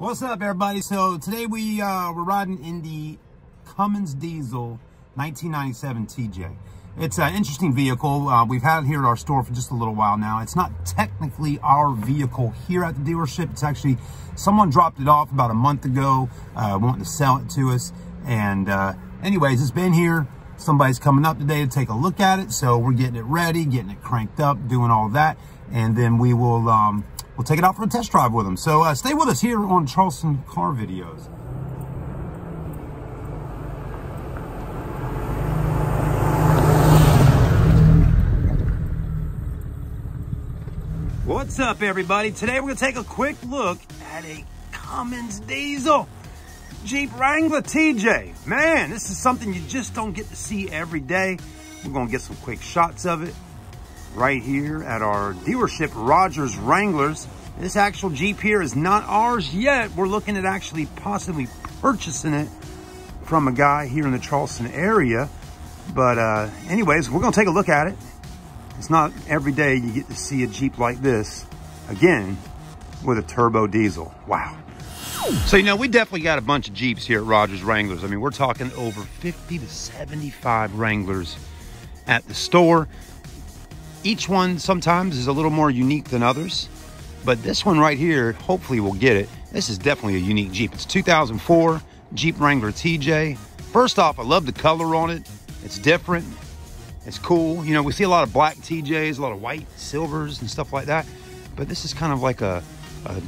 What's up, everybody? So today we uh, we're riding in the Cummins Diesel 1997 TJ. It's an interesting vehicle. Uh, we've had it here at our store for just a little while now. It's not technically our vehicle here at the dealership. It's actually someone dropped it off about a month ago, uh, wanting to sell it to us. And uh, anyways, it's been here. Somebody's coming up today to take a look at it. So we're getting it ready, getting it cranked up, doing all that. And then we will um, we'll take it out for a test drive with them. So uh, stay with us here on Charleston Car Videos. What's up, everybody? Today we're to take a quick look at a Cummins diesel. Jeep Wrangler TJ. Man, this is something you just don't get to see every day. We're to get some quick shots of it right here at our dealership, Rodgers Wranglers. This actual Jeep here is not ours yet. We're looking at actually possibly purchasing it from a guy here in the Charleston area. But uh, anyways, we're gonna take a look at it. It's not every day you get to see a Jeep like this, again, with a turbo diesel. Wow. So, you know, we definitely got a bunch of Jeeps here at Rodgers Wranglers. I mean, we're talking over 50 to 75 Wranglers at the store. Each one sometimes is a little more unique than others, but this one right here, hopefully we'll get it. This is definitely a unique Jeep. It's 2004 Jeep Wrangler TJ. First off, I love the color on it. It's different. It's cool. You know, we see a lot of black TJs, a lot of white silvers and stuff like that, but this is kind of like a, a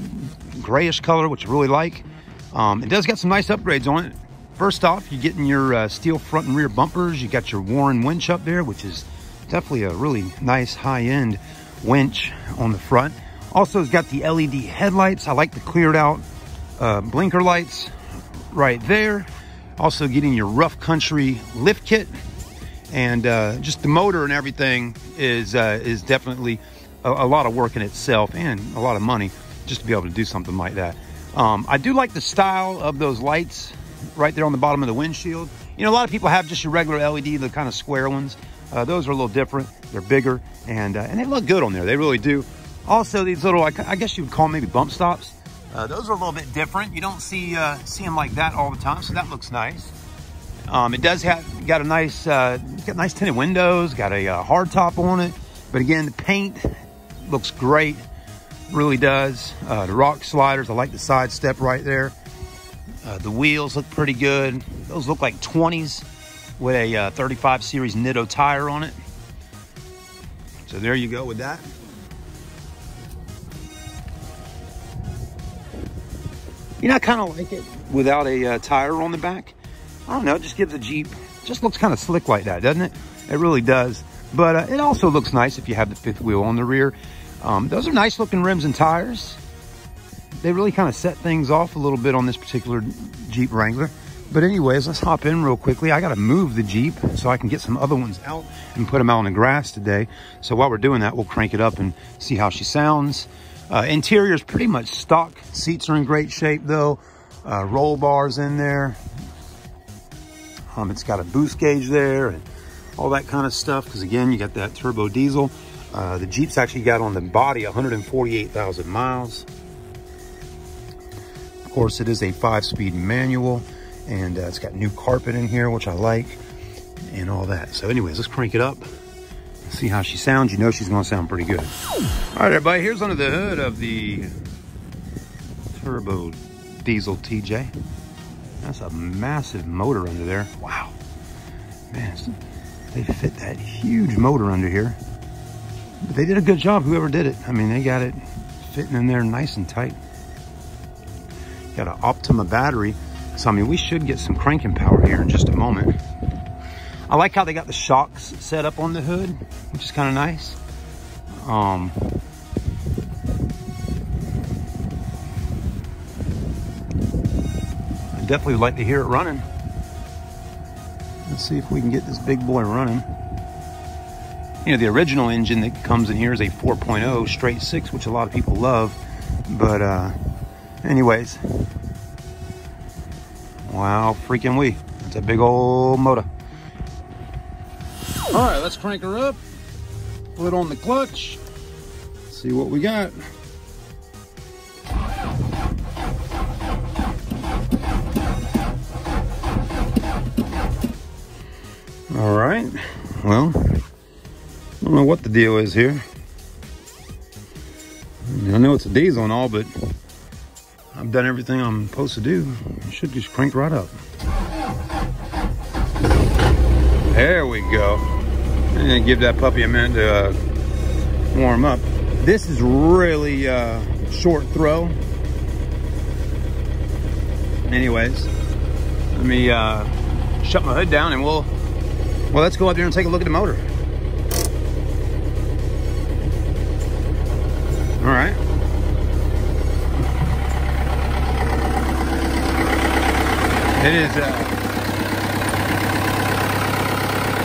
grayish color, which I really like. Um, it does got some nice upgrades on it. First off, you're getting your uh, steel front and rear bumpers. You got your Warn winch up there, which is definitely a really nice high-end winch on the front. Also, it's got the LED headlights. I like the cleared out uh, blinker lights right there. Also getting your rough country lift kit and uh, just the motor and everything is uh, is definitely a, a, lot of work in itself and a lot of money just to be able to do something like that. Um, I do like the style of those lights right there on the bottom of the windshield. You know, a lot of people have just your regular LED, the kind of square ones. Uh, those are a little different. They're bigger and, uh, and they look good on there. They really do. Also, these little, I, I guess you would call them maybe bump stops. Uh, those are a little bit different. You don't see uh, see them like that all the time, so that looks nice. Um, it does have got a nice uh, got nice tinted windows, got a uh, hard top on it. But again, the paint looks great, really does. The rock sliders, I like the side step right there. The wheels look pretty good. Those look like 20s with a uh, 35 series Nitto tire on it. So there you go with that. You know, I kind of like it without a uh, tire on the back. I don't know, just gives the Jeep, just looks kind of slick like that, doesn't it? It really does. But uh, it also looks nice if you have the fifth wheel on the rear. Um, those are nice looking rims and tires. They really kind of set things off a little bit on this particular Jeep Wrangler. But anyways, let's hop in real quickly. I got to move the Jeep so I can get some other ones out and put them out on the grass today. So while we're doing that, we'll crank it up and see how she sounds. Uh, interior is pretty much stock. Seats are in great shape though. Uh, roll bars in there. Um, it's got a boost gauge there and all that kind of stuff. Because again, you got that turbo diesel. Uh, the Jeep's actually got on the body 148,000 miles. Of course, it is a five-speed manual, and uh, it's got new carpet in here, which I like, and all that. So anyways, let's crank it up see how she sounds. You know she's gonna sound pretty good. All right, everybody, here's under the hood of the turbo diesel TJ. That's a massive motor under there. Wow. Man, they fit that huge motor under here. But they did a good job, whoever did it. I mean, they got it fitting in there nice and tight. Got an Optima battery. So, I mean, we should get some cranking power here in just a moment. I like how they got the shocks set up on the hood, which is kind of nice. Um, I definitely would like to hear it running. Let's see if we can get this big boy running. You know, the original engine that comes in here is a 4.0 straight six, which a lot of people love. But uh, anyways, Wow, freaking we. It's a big old motor. All right, let's crank her up. Put on the clutch. See what we got. All right, well, I don't know what the deal is here. I know it's a diesel and all, but I've done everything I'm supposed to do. Should just crank right up. There we go. And give that puppy a minute to uh, warm up. This is really uh, short throw. Anyways, let me uh, shut my hood down and we'll, well, let's go up there and take a look at the motor. All right. It is uh,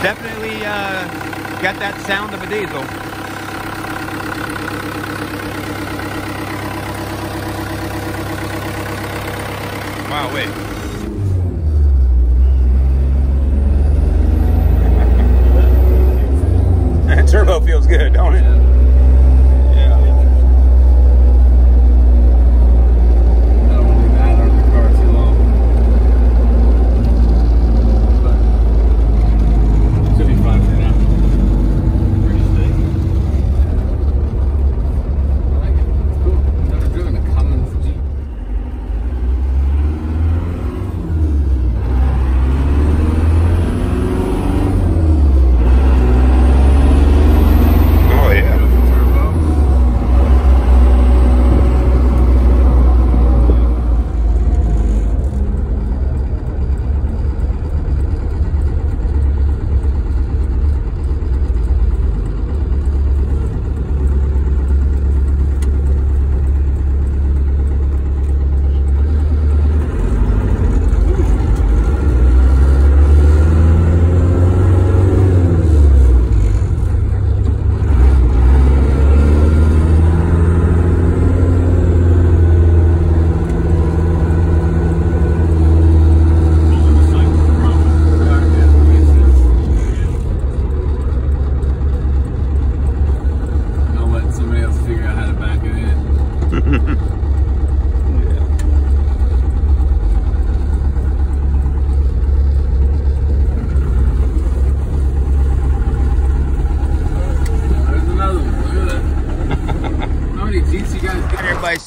definitely uh, got that sound of a diesel. Wow, wait. that turbo feels good, don't it?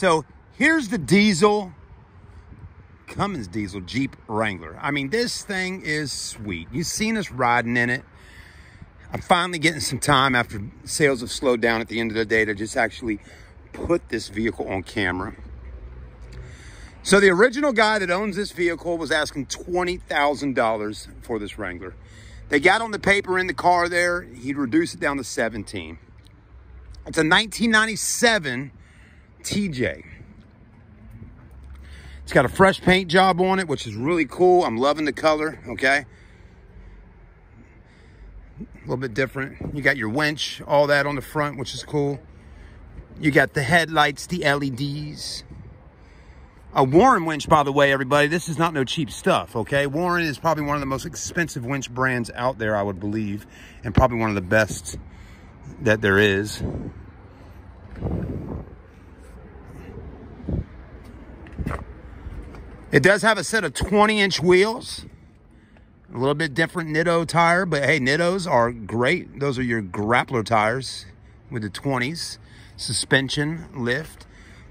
So here's the diesel, Cummins diesel Jeep Wrangler. I mean, this thing is sweet. You've seen us riding in it. I'm finally getting some time after sales have slowed down at the end of the day to just actually put this vehicle on camera. So the original guy that owns this vehicle was asking $20,000 for this Wrangler. They got on the paper in the car there. He'd reduce it down to 17. It's a 1997 TJ. It's got a fresh paint job on it, which is really cool. I'm loving the color, okay? A little bit different. You got your winch, all that on the front, which is cool. You got the headlights, the LEDs. A Warn winch, by the way, everybody. This is not no cheap stuff, okay? Warn is probably one of the most expensive winch brands out there, I would believe, and probably one of the best that there is. It does have a set of 20 inch wheels. A little bit different Nitto tire, but hey, Nittos are great. Those are your grappler tires with the 20s. Suspension, lift.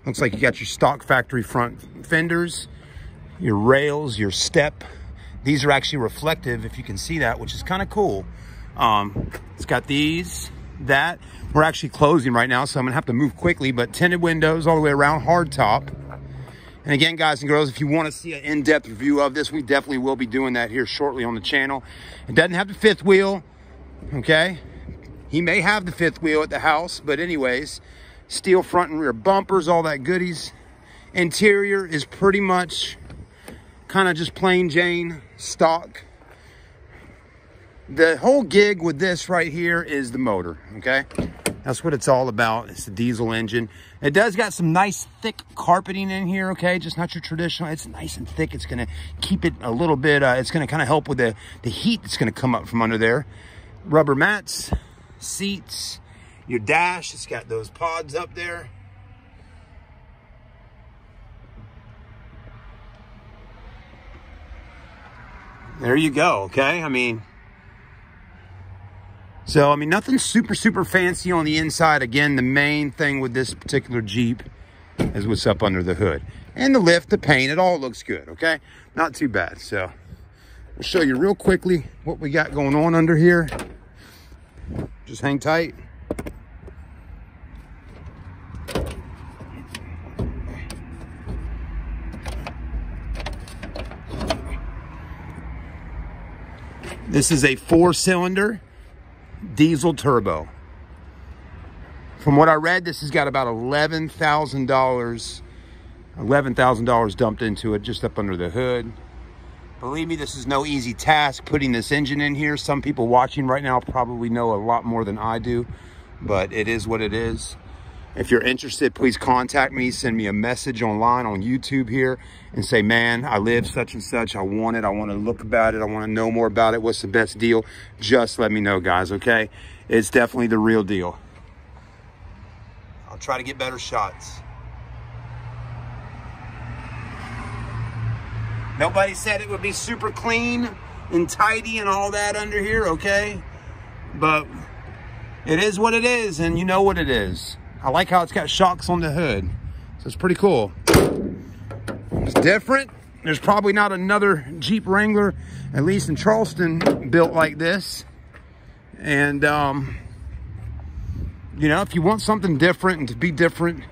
Looks like you got your stock factory front fenders, your rails, your step. These are actually reflective, if you can see that, which is kind of cool. Um, it's got these, that. We're actually closing right now, so I'm gonna have to move quickly, but tinted windows all the way around, hard top. And again, guys and girls, if you want to see an in-depth review of this, we definitely will be doing that here shortly on the channel. It doesn't have the fifth wheel, okay? He may have the fifth wheel at the house, but anyways, steel front and rear bumpers, all that goodies. Interior is pretty much kind of just plain Jane stock. The whole gig with this right here is the motor, okay? That's what it's all about. It's the diesel engine. It does got some nice thick carpeting in here, okay? Just not your traditional. It's nice and thick. It's to keep it a little bit, uh, it's to kind of help with the, the heat that's to come up from under there. Rubber mats, seats, your dash. It's got those pods up there. There you go, okay? I mean, So, I mean, nothing super, super fancy on the inside. Again, the main thing with this particular Jeep is what's up under the hood. And the lift, the paint, it all looks good, okay? Not too bad. So, we'll show you real quickly what we got going on under here. Just hang tight. This is a four cylinder diesel turbo. From what I read, this has got about $11,000 $11,000 dumped into it just up under the hood. Believe me, this is no easy task putting this engine in here. Some people watching right now probably know a lot more than I do, but it is what it is. If you're interested, please contact me. Send me a message online on YouTube here and say, man, I live such and such. I want it. I want to look about it. I want to know more about it. What's the best deal? Just let me know, guys, okay? It's definitely the real deal. I'll try to get better shots. Nobody said it would be super clean and tidy and all that under here, okay? But it is what it is, and you know what it is. I like how it's got shocks on the hood. So it's pretty cool. It's different. There's probably not another Jeep Wrangler, at least in Charleston, built like this. And, um, you know, if you want something different and to be different,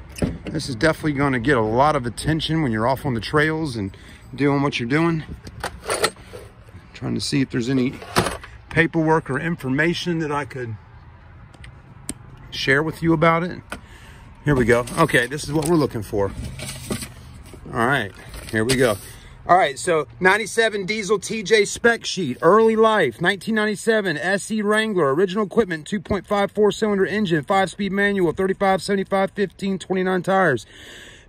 this is definitely going to get a lot of attention when you're off on the trails and doing what you're doing. Trying to see if there's any paperwork or information that I could share with you about it. Here we go. Okay, this is what we're looking for. All right, here we go. All right, so 97 diesel TJ spec sheet, early life, 1997 SE Wrangler, original equipment, 2.5 four cylinder engine, five speed manual, 35, 75, 15, 29 tires.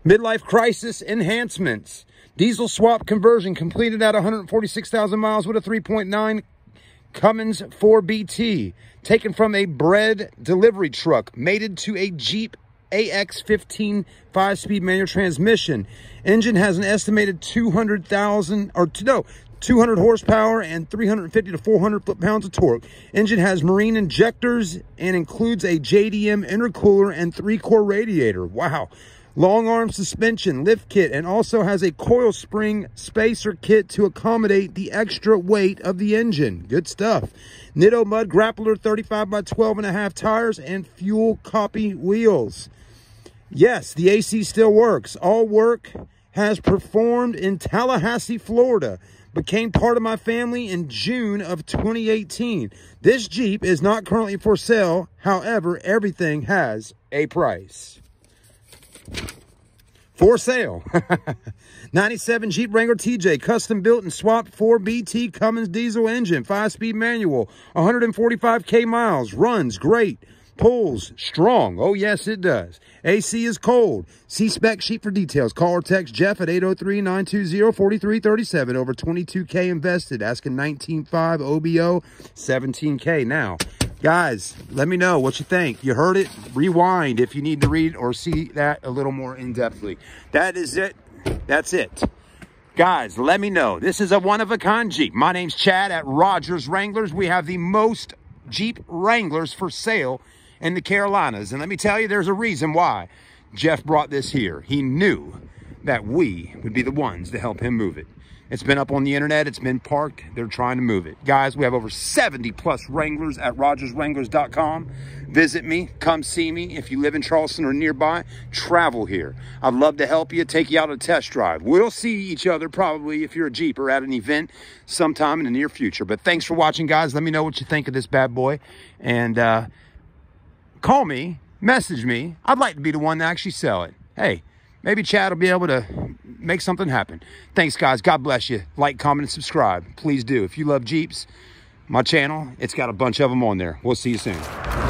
Midlife crisis enhancements. Diesel swap conversion completed at 146,000 miles with a 3.9 Cummins 4BT, taken from a bread delivery truck, mated to a Jeep AX15 five-speed manual transmission. Engine has an estimated 200,000, or no, 200 horsepower and 350 to 400 foot-pounds of torque. Engine has marine injectors and includes a JDM intercooler and three-core radiator. Wow long arm suspension, lift kit, and also has a coil spring spacer kit to accommodate the extra weight of the engine. Good stuff. Nitto Mud Grappler 35 by 12 and a half tires and fuel copy wheels. Yes, the AC still works. All work has performed in Tallahassee, Florida. Became part of my family in June of 2018. This Jeep is not currently for sale. However, everything has a price for sale. 97 Jeep Wrangler TJ, custom built and swapped 4BT Cummins diesel engine, 5-speed manual, 145K miles, runs great, pulls strong. Oh, yes, it does. AC is cold. See spec sheet for details. Call or text Jeff at 803-920-4337. Over 22K invested. Asking 19.5 OBO, 17K. Now, Guys, let me know what you think. You heard it. Rewind if you need to read or see that a little more in-depthly. That is it. That's it. Guys, let me know. This is a one-of-a-kind Jeep. My name's Chad at Rodgers Wranglers. We have the most Jeep Wranglers for sale in the Carolinas. And let me tell you, there's a reason why Jeff brought this here. He knew that we would be the ones to help him move it. It's been up on the internet. It's been parked. They're trying to move it. Guys, we have over 70 plus Wranglers at rodgerswranglers.com. Visit me. Come see me. If you live in Charleston or nearby, travel here. I'd love to help you, take you out a test drive. We'll see each other probably if you're a Jeep or at an event sometime in the near future. But thanks for watching, guys. Let me know what you think of this bad boy. And uh, call me, message me. I'd like to be the one to actually sell it. Hey, maybe Chad will be able to make something happen. Thanks, guys. God bless you. Like, comment, and subscribe. Please do. If you love Jeeps, my channel, it's got a bunch of them on there. We'll see you soon.